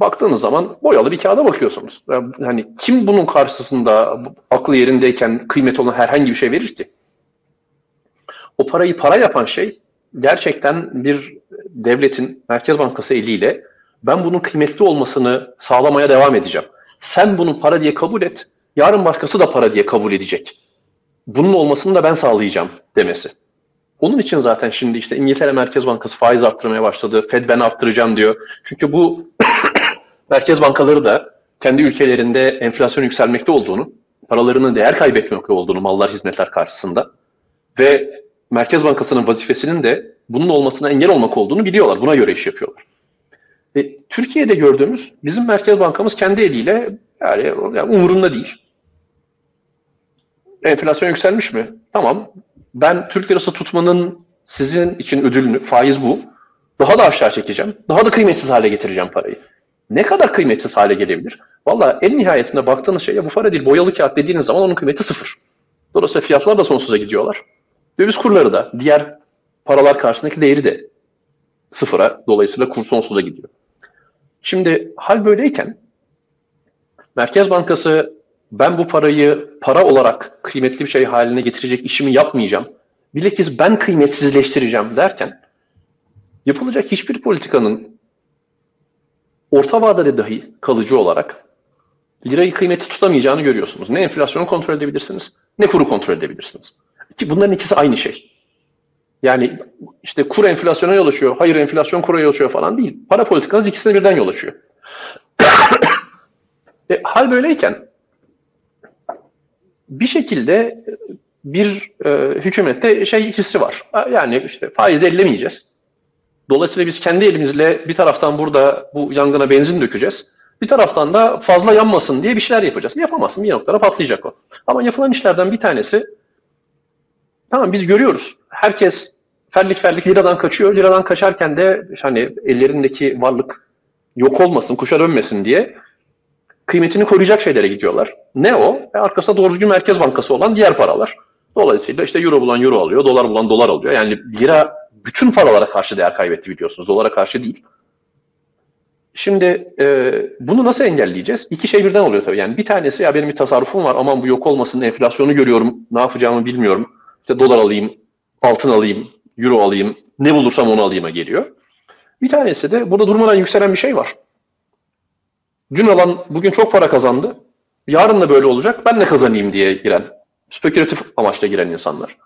baktığınız zaman boyalı bir kağıda bakıyorsunuz. Yani hani kim bunun karşısında aklı yerindeyken kıymet olan herhangi bir şey verir ki? O parayı para yapan şey gerçekten bir devletin Merkez Bankası eliyle ben bunun kıymetli olmasını sağlamaya devam edeceğim. Sen bunu para diye kabul et, yarın başkası da para diye kabul edecek. Bunun olmasını da ben sağlayacağım demesi. Onun için zaten şimdi işte İngiltere Merkez Bankası faiz arttırmaya başladı. Fed ben arttıracağım diyor. Çünkü bu merkez bankaları da kendi ülkelerinde enflasyon yükselmekte olduğunu, paralarının değer kaybetmekte olduğunu mallar hizmetler karşısında ve Merkez Bankası'nın vazifesinin de bunun olmasına engel olmak olduğunu biliyorlar. Buna göre iş yapıyorlar. E, Türkiye'de gördüğümüz bizim Merkez Bankamız kendi eliyle yani, yani umurunda değil. Enflasyon yükselmiş mi? Tamam ben Türk lirası tutmanın sizin için ödülünü, faiz bu. Daha da aşağı çekeceğim. Daha da kıymetsiz hale getireceğim parayı. Ne kadar kıymetsiz hale gelebilir? Valla en nihayetinde baktığınız şey ya bu para değil boyalı kağıt dediğiniz zaman onun kıymeti sıfır. Dolayısıyla fiyatlar da sonsuza gidiyorlar. Döviz kurları da diğer paralar karşısındaki değeri de sıfıra. Dolayısıyla kur sonsuza gidiyor. Şimdi hal böyleyken Merkez Bankası ben bu parayı para olarak kıymetli bir şey haline getirecek işimi yapmayacağım. Bilakis ben kıymetsizleştireceğim derken yapılacak hiçbir politikanın orta vadede dahi kalıcı olarak lirayı kıymeti tutamayacağını görüyorsunuz. Ne enflasyonu kontrol edebilirsiniz ne kuru kontrol edebilirsiniz. Ki bunların ikisi aynı şey. Yani işte kur enflasyona yol açıyor, hayır enflasyon kura yol açıyor falan değil. Para politikanız ikisine birden yol açıyor. e, hal böyleyken bir şekilde bir e, hükümette şey hissi var. Yani işte faiz ellemeyeceğiz. Dolayısıyla biz kendi elimizle bir taraftan burada bu yangına benzin dökeceğiz. Bir taraftan da fazla yanmasın diye bir şeyler yapacağız. Yapamazsın bir noktada patlayacak o. Ama yapılan işlerden bir tanesi tamam biz görüyoruz. Herkes ferlik ferlik liradan kaçıyor. Liradan kaçarken de hani ellerindeki varlık yok olmasın, kuşa dönmesin diye kıymetini koruyacak şeylere gidiyorlar. Ne o? E arkasında doğru düzgün Merkez Bankası olan diğer paralar. Dolayısıyla işte euro bulan euro alıyor, dolar bulan dolar alıyor. Yani lira bütün paralara karşı değer kaybetti biliyorsunuz. Dolara karşı değil. Şimdi e, bunu nasıl engelleyeceğiz? İki şey birden oluyor tabii. Yani bir tanesi ya benim bir tasarrufum var aman bu yok olmasın enflasyonu görüyorum ne yapacağımı bilmiyorum. İşte dolar alayım altın alayım, euro alayım, ne bulursam onu alayım'a geliyor. Bir tanesi de burada durmadan yükselen bir şey var. Dün alan bugün çok para kazandı. Yarın da böyle olacak. Ben de kazanayım diye giren, spekülatif amaçla giren insanlar.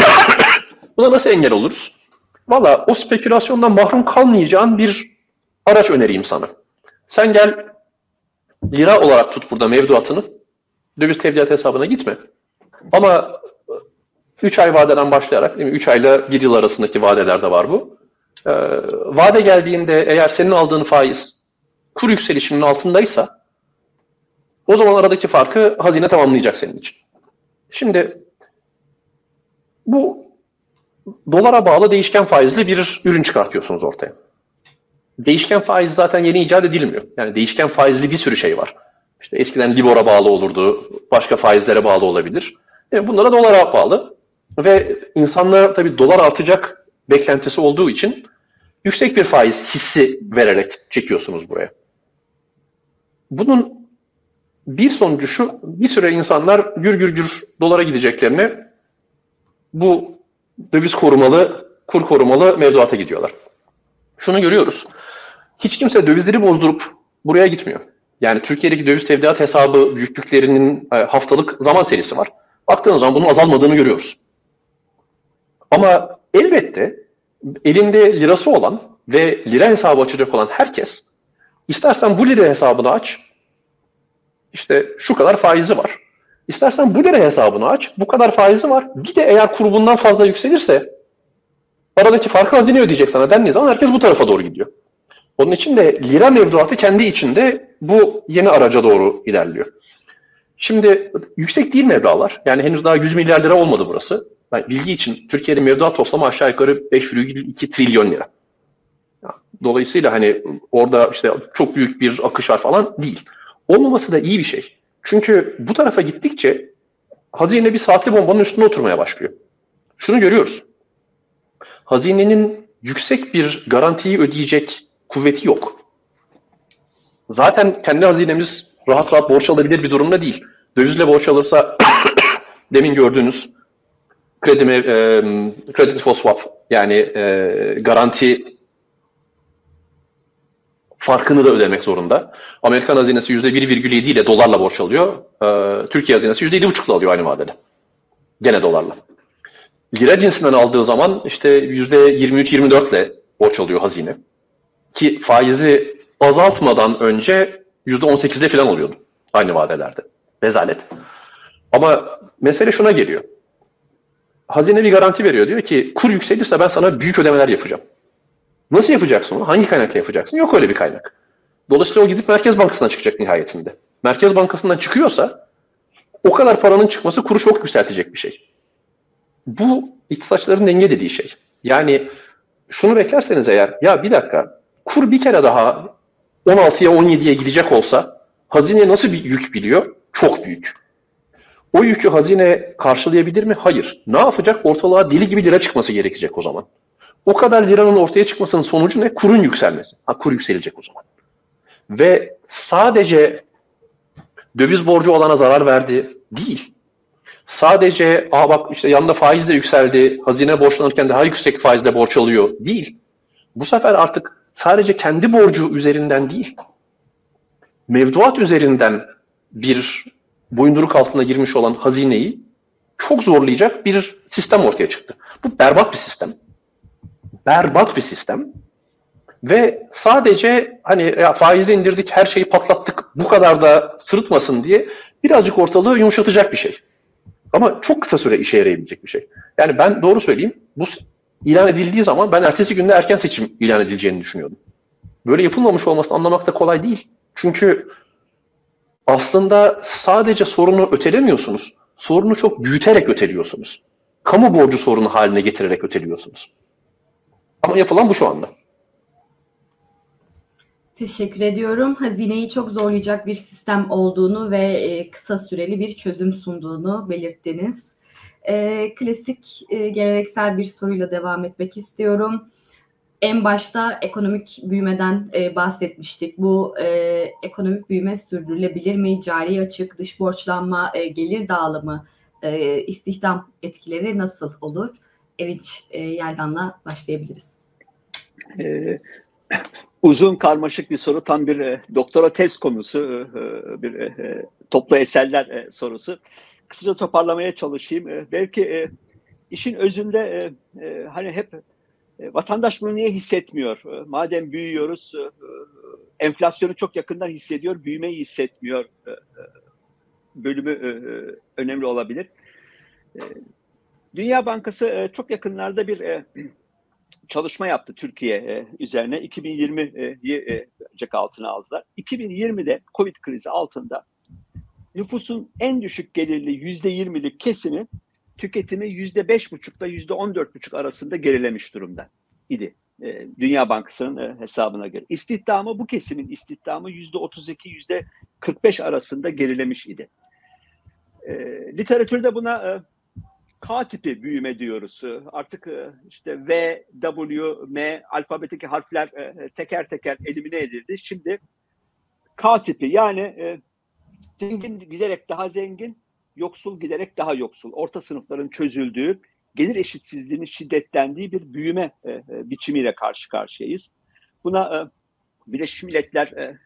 Buna nasıl engel oluruz? Valla o spekülasyondan mahrum kalmayacağın bir araç önereyim sana. Sen gel lira olarak tut burada mevduatını. Döviz tevdiat hesabına gitme. Ama 3 ay vadeden başlayarak, 3 ayla 1 yıl arasındaki vadelerde var bu. Ee, vade geldiğinde eğer senin aldığın faiz kur yükselişinin altındaysa o zaman aradaki farkı hazine tamamlayacak senin için. Şimdi bu dolara bağlı değişken faizli bir ürün çıkartıyorsunuz ortaya. Değişken faiz zaten yeni icat edilmiyor. Yani değişken faizli bir sürü şey var. İşte eskiden Libor'a bağlı olurdu, başka faizlere bağlı olabilir. Yani e, bunlara dolara bağlı. Ve insanlar tabii dolar artacak beklentisi olduğu için yüksek bir faiz hissi vererek çekiyorsunuz buraya. Bunun bir sonucu şu, bir süre insanlar gür gür gür dolara gideceklerine bu döviz korumalı, kur korumalı mevduata gidiyorlar. Şunu görüyoruz. Hiç kimse dövizleri bozdurup buraya gitmiyor. Yani Türkiye'deki döviz tevdiat hesabı büyüklüklerinin e, haftalık zaman serisi var. Baktığınız zaman bunun azalmadığını görüyoruz. Ama elbette elinde lirası olan ve lira hesabı açacak olan herkes istersen bu lira hesabını aç, işte şu kadar faizi var. İstersen bu lira hesabını aç, bu kadar faizi var. Bir de eğer kur bundan fazla yükselirse aradaki farkı hazine ödeyecek sana dendiği zaman herkes bu tarafa doğru gidiyor. Onun için de lira mevduatı kendi içinde bu yeni araca doğru ilerliyor. Şimdi yüksek değil meblalar. Yani henüz daha 100 milyar lira olmadı burası. Yani bilgi için Türkiye'nin mevduat toplamı aşağı yukarı 5,2 trilyon lira. Dolayısıyla hani orada işte çok büyük bir akış var falan değil. Olmaması da iyi bir şey. Çünkü bu tarafa gittikçe hazine bir saatli bombanın üstüne oturmaya başlıyor. Şunu görüyoruz. Hazinenin yüksek bir garantiyi ödeyecek kuvveti yok. Zaten kendi hazinemiz rahat rahat borç alabilir bir durumda değil. Dövizle borç alırsa demin gördüğünüz kredi, e, kredi default swap yani e, garanti farkını da ödemek zorunda. Amerikan hazinesi %1,7 ile dolarla borç alıyor. E, Türkiye hazinesi %7,5 ile alıyor aynı vadede. Gene dolarla. Lira cinsinden aldığı zaman işte %23-24 ile borç alıyor hazine. Ki faizi azaltmadan önce %18'de falan oluyordu aynı vadelerde. Rezalet. Ama mesele şuna geliyor. Hazine bir garanti veriyor. Diyor ki kur yükselirse ben sana büyük ödemeler yapacağım. Nasıl yapacaksın onu? Hangi kaynakla yapacaksın? Yok öyle bir kaynak. Dolayısıyla o gidip Merkez Bankası'na çıkacak nihayetinde. Merkez Bankası'ndan çıkıyorsa o kadar paranın çıkması kuru çok yükseltecek bir şey. Bu iktisatçıların denge dediği şey. Yani şunu beklerseniz eğer ya bir dakika kur bir kere daha 16'ya 17'ye gidecek olsa hazine nasıl bir yük biliyor? Çok büyük. O yükü hazine karşılayabilir mi? Hayır. Ne yapacak? Ortalığa deli gibi lira çıkması gerekecek o zaman. O kadar liranın ortaya çıkmasının sonucu ne? Kurun yükselmesi. Ha kur yükselecek o zaman. Ve sadece döviz borcu olana zarar verdi değil. Sadece aa bak işte yanında faiz de yükseldi, hazine borçlanırken daha yüksek faizle borç alıyor değil. Bu sefer artık sadece kendi borcu üzerinden değil, mevduat üzerinden bir boyunduruk altına girmiş olan hazineyi çok zorlayacak bir sistem ortaya çıktı. Bu berbat bir sistem berbat bir sistem. Ve sadece hani ya faizi indirdik, her şeyi patlattık, bu kadar da sırıtmasın diye birazcık ortalığı yumuşatacak bir şey. Ama çok kısa süre işe yarayabilecek bir şey. Yani ben doğru söyleyeyim, bu ilan edildiği zaman ben ertesi günde erken seçim ilan edileceğini düşünüyordum. Böyle yapılmamış olmasını anlamak da kolay değil. Çünkü aslında sadece sorunu ötelemiyorsunuz. Sorunu çok büyüterek öteliyorsunuz. Kamu borcu sorunu haline getirerek öteliyorsunuz. Ama yapılan bu şu anda. Teşekkür ediyorum. Hazineyi çok zorlayacak bir sistem olduğunu ve e, kısa süreli bir çözüm sunduğunu belirttiniz. E, klasik e, geleneksel bir soruyla devam etmek istiyorum. En başta ekonomik büyümeden e, bahsetmiştik. Bu e, ekonomik büyüme sürdürülebilir mi? Cari açık, dış borçlanma, e, gelir dağılımı, e, istihdam etkileri nasıl olur? Eviç e, Yeldan'la başlayabiliriz. Ee, uzun karmaşık bir soru tam bir e, doktora tez konusu e, e bir e, toplu eserler sorusu. Kısaca toparlamaya çalışayım. Belki işin özünde hani hep vatandaş bunu niye hissetmiyor? Madem büyüyoruz, enflasyonu çok yakından hissediyor, büyümeyi hissetmiyor bölümü önemli olabilir. Dünya Bankası çok yakınlarda bir çalışma yaptı Türkiye e, üzerine. 2020'yi e, cek altına aldılar. 2020'de Covid krizi altında nüfusun en düşük gelirli yüzde yirmilik kesimi tüketimi yüzde beş buçukla yüzde on dört buçuk arasında gerilemiş durumda idi. E, Dünya Bankası'nın e, hesabına göre. İstihdamı bu kesimin istihdamı yüzde otuz iki yüzde kırk beş arasında gerilemiş idi. E, literatürde buna e, K tipi büyüme diyoruz. E, artık e, işte V, W, M alfabeteki harfler e, teker teker elimine edildi. Şimdi K tipi yani zengin giderek daha zengin, yoksul giderek daha yoksul. Orta sınıfların çözüldüğü, gelir eşitsizliğinin şiddetlendiği bir büyüme biçimiyle karşı karşıyayız. Buna Birleşmiş Milletler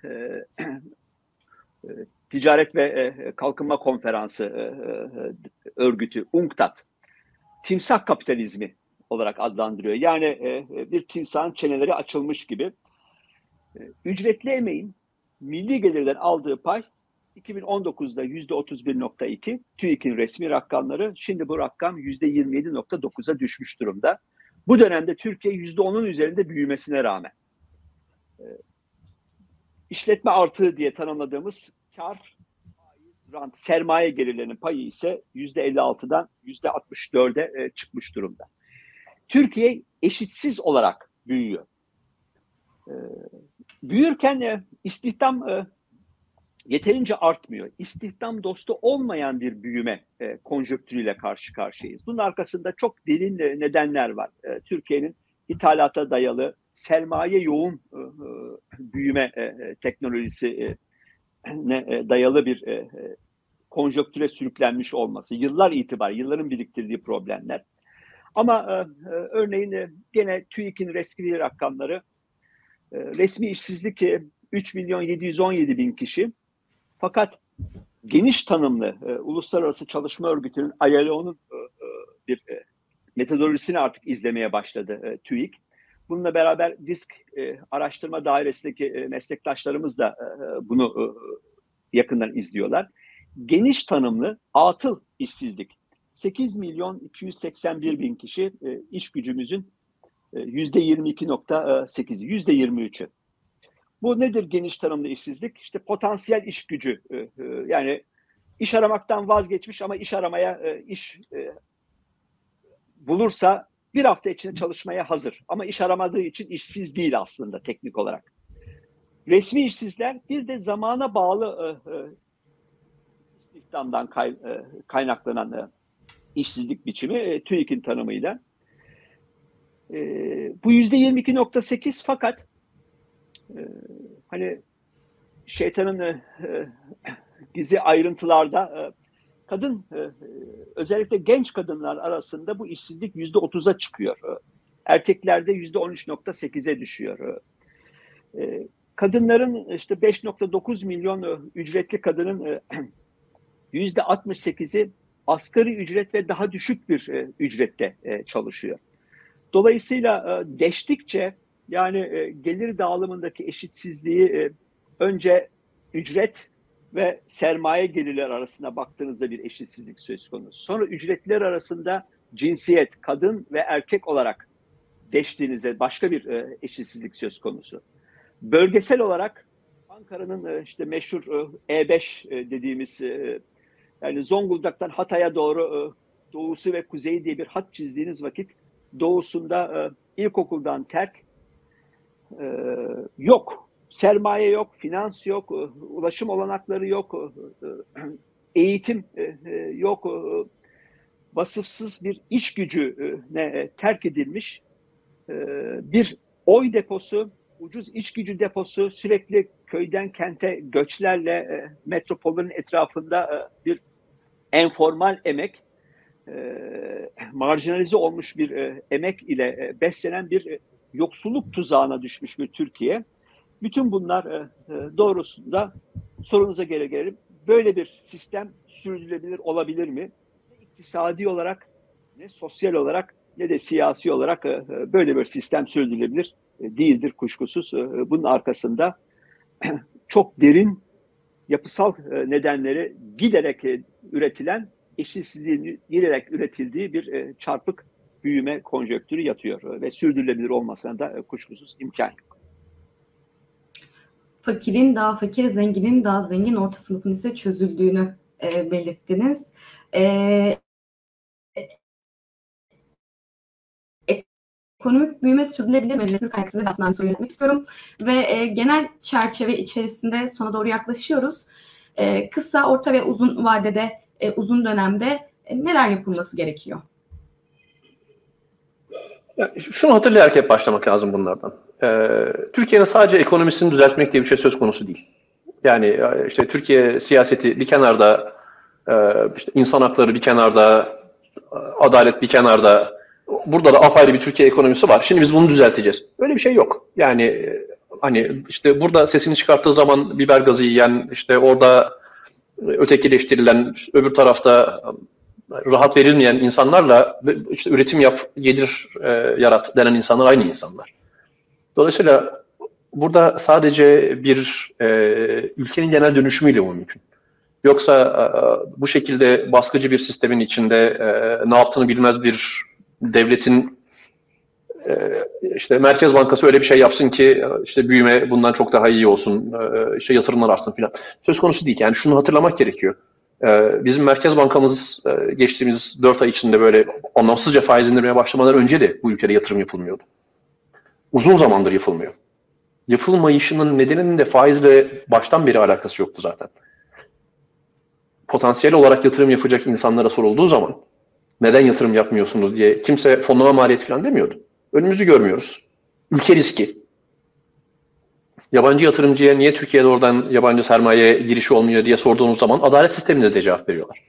Ticaret ve e, Kalkınma Konferansı e, e, örgütü UNCTAD timsah kapitalizmi olarak adlandırıyor. Yani bir timsahın çeneleri açılmış gibi. Ücretli emeğin milli gelirden aldığı pay 2019'da %31.2 TÜİK'in resmi rakamları. Şimdi bu rakam %27.9'a düşmüş durumda. Bu dönemde Türkiye %10'un üzerinde büyümesine rağmen işletme artığı diye tanımladığımız kar, faiz, rant, sermaye gelirlerinin payı ise yüzde 56'dan yüzde 64'e e, çıkmış durumda. Türkiye eşitsiz olarak büyüyor. E, büyürken e, istihdam e, yeterince artmıyor. İstihdam dostu olmayan bir büyüme e, konjöktürüyle karşı karşıyayız. Bunun arkasında çok derin e, nedenler var. E, Türkiye'nin ithalata dayalı, sermaye yoğun e, e büyüme e, e teknolojisi e, dayalı bir e, e, konjöktüre sürüklenmiş olması, yıllar itibar, yılların biriktirdiği problemler. Ama e, örneğin e, gene TÜİK'in resmi rakamları e, resmi işsizlik e, 3 milyon 717 bin kişi. Fakat geniş tanımlı e, Uluslararası Çalışma Örgütü'nün ILO'nun e, bir e, metodolojisini artık izlemeye başladı e, TÜİK. Bununla beraber disk e, araştırma dairesindeki e, meslektaşlarımız da e, bunu e, yakından izliyorlar. Geniş tanımlı atıl işsizlik. 8 milyon 281 bin kişi e, iş gücümüzün e, %22.8'i, %23'ü. Bu nedir geniş tanımlı işsizlik? İşte potansiyel iş gücü. E, e, yani iş aramaktan vazgeçmiş ama iş aramaya, e, iş e, bulursa bir hafta içinde çalışmaya hazır. Ama iş aramadığı için işsiz değil aslında teknik olarak. Resmi işsizler bir de zamana bağlı e, e, istihdamdan kay, e, kaynaklanan e, işsizlik biçimi e, TÜİK'in tanımıyla. E, bu yüzde 22.8 fakat e, hani şeytanın e, e, gizli ayrıntılarda e, kadın e, e, özellikle genç kadınlar arasında bu işsizlik yüzde otuza çıkıyor. Erkeklerde yüzde on üç nokta sekize düşüyor. E, kadınların işte 5.9 milyon ücretli kadının yüzde 68'i asgari ücret ve daha düşük bir ücrette çalışıyor. Dolayısıyla deştikçe yani gelir dağılımındaki eşitsizliği önce ücret ve sermaye gelirler arasında baktığınızda bir eşitsizlik söz konusu. Sonra ücretler arasında cinsiyet, kadın ve erkek olarak deştiğinizde başka bir e, eşitsizlik söz konusu. Bölgesel olarak Ankara'nın e, işte meşhur e, E5 e, dediğimiz yani Zonguldak'tan Hatay'a doğru doğusu ve kuzeyi diye bir hat çizdiğiniz vakit doğusunda ilkokuldan terk yok sermaye yok, finans yok, e, ulaşım olanakları yok, e, e, eğitim yok, vasıfsız bir iş gücü ne terk edilmiş bir oy deposu, ucuz iş gücü deposu sürekli köyden kente göçlerle metropolün etrafında bir enformal emek marjinalize olmuş bir emek ile beslenen bir yoksulluk tuzağına düşmüş bir Türkiye. Bütün bunlar e, e, doğrusunda sorunuza geri gelelim. Böyle bir sistem sürdürülebilir olabilir mi? İktisadi olarak ne sosyal olarak ne de siyasi olarak e, böyle bir sistem sürdürülebilir değildir kuşkusuz. Bunun arkasında çok derin yapısal nedenleri giderek üretilen eşitsizliğin giderek üretildiği bir çarpık büyüme konjöktürü yatıyor ve sürdürülebilir olmasına da kuşkusuz imkan yok. Fakirin daha fakir, zenginin daha zengin, orta sınıfın ise çözüldüğünü e, belirttiniz. E, ekonomik büyüme sürdürülebilir mi? Türk kaynaklı aslında soru yönetmek istiyorum. Ve e, genel çerçeve içerisinde sona doğru yaklaşıyoruz. E, kısa, orta ve uzun vadede, e, uzun dönemde e, neler yapılması gerekiyor? Ya, şunu hatırlayarak hep başlamak lazım bunlardan. Ee, Türkiye'nin sadece ekonomisini düzeltmek diye bir şey söz konusu değil. Yani e, işte Türkiye siyaseti bir kenarda, e, işte insan hakları bir kenarda, adalet bir kenarda, burada da apayrı bir Türkiye ekonomisi var. Şimdi biz bunu düzelteceğiz. Öyle bir şey yok. Yani e, hani işte burada sesini çıkarttığı zaman biber gazı yiyen, işte orada ötekileştirilen, öbür tarafta rahat verilmeyen insanlarla işte üretim yap, gelir e, yarat denen insanlar aynı insanlar. Dolayısıyla burada sadece bir e, ülkenin genel dönüşümüyle bu mümkün. Yoksa e, bu şekilde baskıcı bir sistemin içinde e, ne yaptığını bilmez bir devletin e, işte Merkez Bankası öyle bir şey yapsın ki işte büyüme bundan çok daha iyi olsun, e, işte yatırımlar artsın filan. Söz konusu değil. Yani şunu hatırlamak gerekiyor. E, bizim Merkez Bankamız geçtiğimiz 4 ay içinde böyle anlamsızca faiz indirmeye başlamadan önce de bu ülkede yatırım yapılmıyordu. Uzun zamandır yapılmıyor. Yapılmayışının nedeninin de faizle baştan beri alakası yoktu zaten. Potansiyel olarak yatırım yapacak insanlara sorulduğu zaman neden yatırım yapmıyorsunuz diye kimse fonlama maliyeti falan demiyordu. Önümüzü görmüyoruz. Ülke riski. Yabancı yatırımcıya niye Türkiye'de oradan yabancı sermaye girişi olmuyor diye sorduğunuz zaman adalet sisteminizde cevap veriyorlar.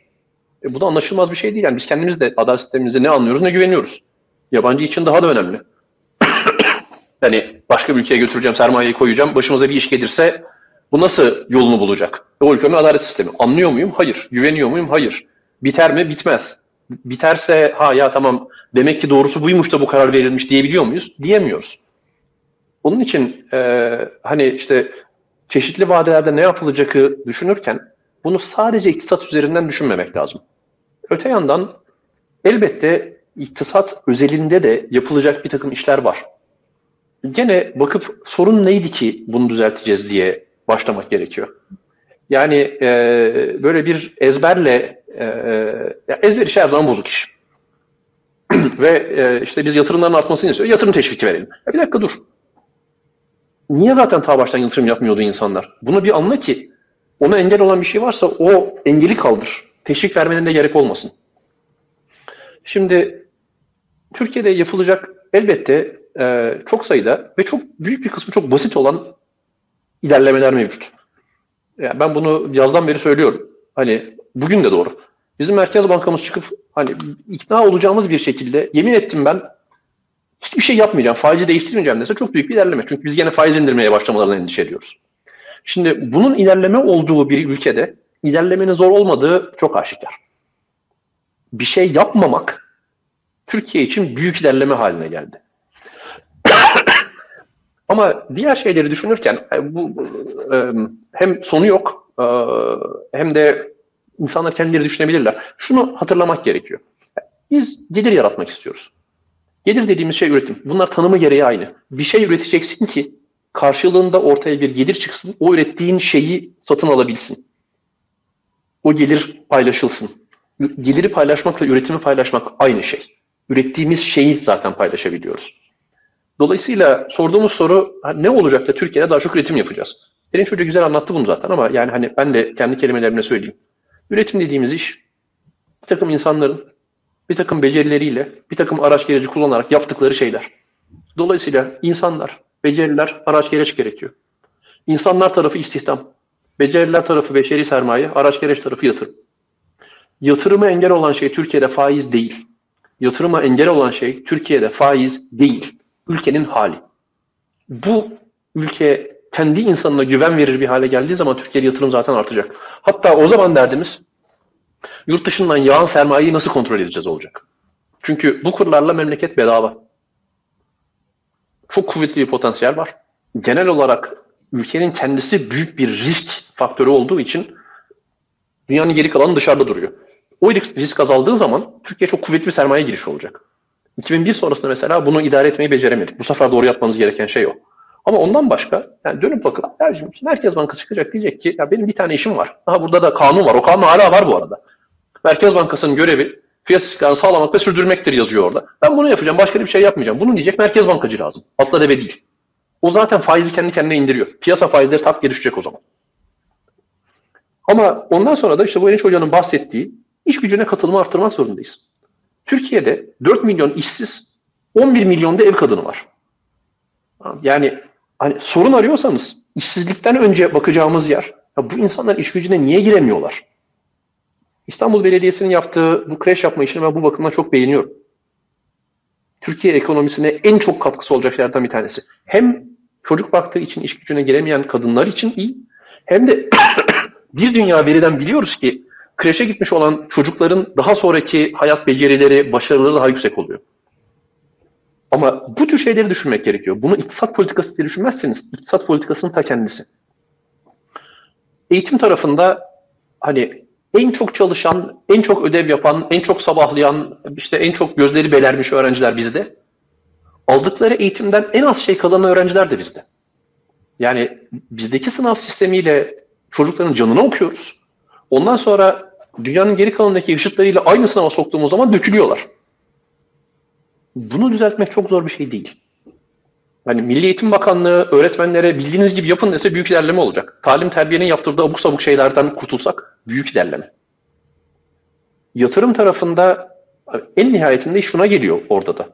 E bu da anlaşılmaz bir şey değil. Yani biz kendimiz de adalet sistemimize ne anlıyoruz ne güveniyoruz. Yabancı için daha da önemli. Yani başka bir ülkeye götüreceğim, sermayeyi koyacağım, başımıza bir iş gelirse bu nasıl yolunu bulacak? E o ülkenin adalet sistemi. Anlıyor muyum? Hayır. Güveniyor muyum? Hayır. Biter mi? Bitmez biterse ha ya tamam demek ki doğrusu buymuş da bu karar verilmiş diyebiliyor muyuz? Diyemiyoruz. Onun için e, hani işte çeşitli vadelerde ne yapılacakı düşünürken bunu sadece iktisat üzerinden düşünmemek lazım. Öte yandan elbette iktisat özelinde de yapılacak bir takım işler var. Gene bakıp sorun neydi ki bunu düzelteceğiz diye başlamak gerekiyor. Yani e, böyle bir ezberle e, ya ezber işi her zaman bozuk iş. Ve e, işte biz yatırımların artmasını istiyoruz. Yatırım teşviki verelim. Ya bir dakika dur. Niye zaten ta baştan yatırım yapmıyordu insanlar? Bunu bir anla ki ona engel olan bir şey varsa o engeli kaldır. Teşvik vermenin de gerek olmasın. Şimdi Türkiye'de yapılacak elbette e, çok sayıda ve çok büyük bir kısmı çok basit olan ilerlemeler mevcut. Yani ben bunu yazdan beri söylüyorum. Hani bugün de doğru. Bizim Merkez Bankamız çıkıp hani ikna olacağımız bir şekilde yemin ettim ben hiçbir şey yapmayacağım, faizi değiştirmeyeceğim dese çok büyük bir ilerleme. Çünkü biz yine faiz indirmeye başlamalarını endişe ediyoruz. Şimdi bunun ilerleme olduğu bir ülkede ilerlemenin zor olmadığı çok aşikar. Bir şey yapmamak Türkiye için büyük ilerleme haline geldi. Ama diğer şeyleri düşünürken e, bu, e, hem sonu yok e, hem de insanlar kendileri düşünebilirler. Şunu hatırlamak gerekiyor. Biz gelir yaratmak istiyoruz. Gelir dediğimiz şey üretim. Bunlar tanımı gereği aynı. Bir şey üreteceksin ki karşılığında ortaya bir gelir çıksın. O ürettiğin şeyi satın alabilsin. O gelir paylaşılsın. Geliri paylaşmakla üretimi paylaşmak aynı şey. Ürettiğimiz şeyi zaten paylaşabiliyoruz. Dolayısıyla sorduğumuz soru ne olacak da Türkiye'de daha çok üretim yapacağız? Erinç Hoca güzel anlattı bunu zaten ama yani hani ben de kendi kelimelerimle söyleyeyim. Üretim dediğimiz iş bir takım insanların bir takım becerileriyle bir takım araç gereci kullanarak yaptıkları şeyler. Dolayısıyla insanlar, beceriler, araç gereç gerekiyor. İnsanlar tarafı istihdam, beceriler tarafı beşeri sermaye, araç gereç tarafı yatırım. Yatırımı engel olan şey Türkiye'de faiz değil. Yatırıma engel olan şey Türkiye'de faiz değil. Ülkenin hali. Bu ülke kendi insanına güven verir bir hale geldiği zaman Türkiye'de yatırım zaten artacak. Hatta o zaman derdimiz yurt dışından yağan sermayeyi nasıl kontrol edeceğiz olacak. Çünkü bu kurlarla memleket bedava. Çok kuvvetli bir potansiyel var. Genel olarak ülkenin kendisi büyük bir risk faktörü olduğu için dünyanın geri kalanı dışarıda duruyor. O risk azaldığı zaman Türkiye çok kuvvetli bir sermaye girişi olacak. 2001 sonrasında mesela bunu idare etmeyi beceremedik. Bu sefer doğru yapmanız gereken şey o. Ama ondan başka yani dönüp bakın Ercim, Merkez Bankası çıkacak diyecek ki ya benim bir tane işim var. Aha burada da kanun var. O kanun hala var bu arada. Merkez Bankası'nın görevi fiyat istikrarını sağlamak ve sürdürmektir yazıyor orada. Ben bunu yapacağım. Başka bir şey yapmayacağım. Bunu diyecek Merkez Bankacı lazım. Atla deve değil. O zaten faizi kendi kendine indiriyor. Piyasa faizleri tak geri düşecek o zaman. Ama ondan sonra da işte bu Eniş Hoca'nın bahsettiği iş gücüne katılımı arttırmak zorundayız. Türkiye'de 4 milyon işsiz, 11 milyon da ev kadını var. Yani hani sorun arıyorsanız işsizlikten önce bakacağımız yer ya bu insanlar iş gücüne niye giremiyorlar? İstanbul Belediyesi'nin yaptığı bu kreş yapma işini ben bu bakımdan çok beğeniyorum. Türkiye ekonomisine en çok katkısı olacak şeylerden bir tanesi. Hem çocuk baktığı için iş gücüne giremeyen kadınlar için iyi hem de bir dünya veriden biliyoruz ki kreşe gitmiş olan çocukların daha sonraki hayat becerileri, başarıları daha yüksek oluyor. Ama bu tür şeyleri düşünmek gerekiyor. Bunu iktisat politikası diye düşünmezseniz iktisat politikasının ta kendisi. Eğitim tarafında hani en çok çalışan, en çok ödev yapan, en çok sabahlayan, işte en çok gözleri belermiş öğrenciler bizde. Aldıkları eğitimden en az şey kazanan öğrenciler de bizde. Yani bizdeki sınav sistemiyle çocukların canını okuyoruz. Ondan sonra dünyanın geri kalanındaki yaşıtlarıyla aynı sınava soktuğumuz zaman dökülüyorlar. Bunu düzeltmek çok zor bir şey değil. Hani Milli Eğitim Bakanlığı öğretmenlere bildiğiniz gibi yapın dese büyük ilerleme olacak. Talim terbiyenin yaptırdığı abuk sabuk şeylerden kurtulsak büyük ilerleme. Yatırım tarafında en nihayetinde şuna geliyor orada da.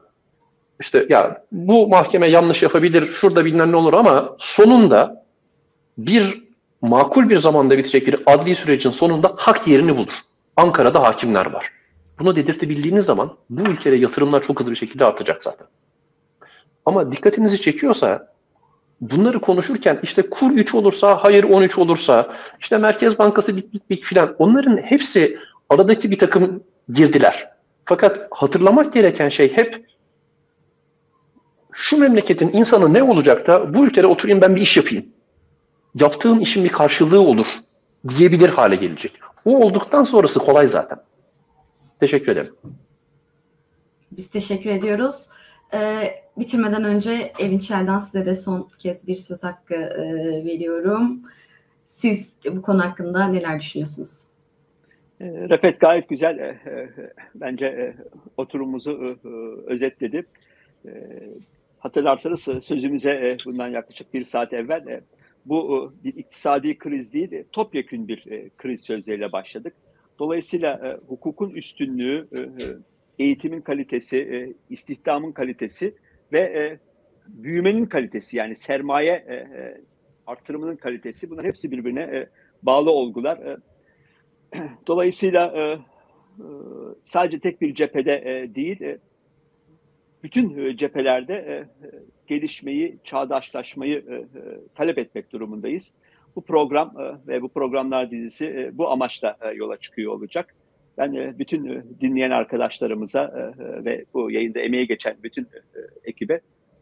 İşte ya bu mahkeme yanlış yapabilir, şurada bilinen ne olur ama sonunda bir makul bir zamanda bitecek bir adli sürecin sonunda hak yerini bulur. Ankara'da hakimler var. Bunu dedirtebildiğiniz zaman bu ülkede yatırımlar çok hızlı bir şekilde artacak zaten. Ama dikkatinizi çekiyorsa bunları konuşurken işte kur 3 olursa, hayır 13 olursa, işte Merkez Bankası bit bit bit filan onların hepsi aradaki bir takım girdiler. Fakat hatırlamak gereken şey hep şu memleketin insanı ne olacak da bu ülkede oturayım ben bir iş yapayım. Yaptığım işin bir karşılığı olur diyebilir hale gelecek. O olduktan sonrası kolay zaten. Teşekkür ederim. Biz teşekkür ediyoruz. Ee, bitirmeden önce Erinçel'den size de son kez bir söz hakkı e, veriyorum. Siz bu konu hakkında neler düşünüyorsunuz? E, Refet gayet güzel e, e, bence e, oturumumuzu e, özetledi. E, hatırlarsanız sözümüze e, bundan yaklaşık bir saat evvel e, bu e, bir iktisadi kriz değil, e, topyekün bir e, kriz sözleriyle başladık. Dolayısıyla hukukun üstünlüğü, eğitimin kalitesi, istihdamın kalitesi ve büyümenin kalitesi yani sermaye artırımının kalitesi bunlar hepsi birbirine bağlı olgular. Dolayısıyla sadece tek bir cephede değil, bütün cephelerde gelişmeyi, çağdaşlaşmayı e, e, talep etmek durumundayız. Bu program e, ve bu programlar dizisi e, bu amaçla e, yola çıkıyor olacak. Ben e, bütün e, dinleyen arkadaşlarımıza e, ve bu yayında emeği geçen bütün ekibe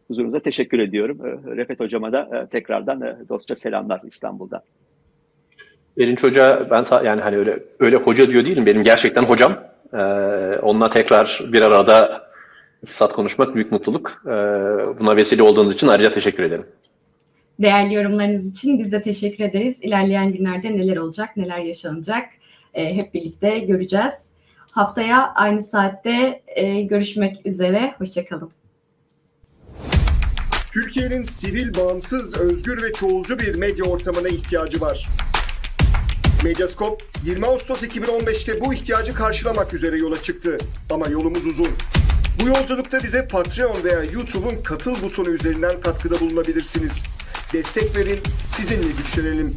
huzurunuza teşekkür ediyorum. Refet Hocama da tekrardan dostça selamlar İstanbul'da. Erinç Hoca ben yani hani öyle öyle hoca diyor değilim. Benim gerçekten hocam. Ee, onunla tekrar bir arada iktisat konuşmak büyük mutluluk. Ee, buna vesile olduğunuz için ayrıca teşekkür ederim. Değerli yorumlarınız için biz de teşekkür ederiz. İlerleyen günlerde neler olacak, neler yaşanacak e, hep birlikte göreceğiz. Haftaya aynı saatte e, görüşmek üzere. Hoşçakalın. Türkiye'nin sivil, bağımsız, özgür ve çoğulcu bir medya ortamına ihtiyacı var. Medyascope 20 Ağustos 2015'te bu ihtiyacı karşılamak üzere yola çıktı. Ama yolumuz uzun. Bu yolculukta bize Patreon veya YouTube'un katıl butonu üzerinden katkıda bulunabilirsiniz. Destek verin, sizinle güçlenelim.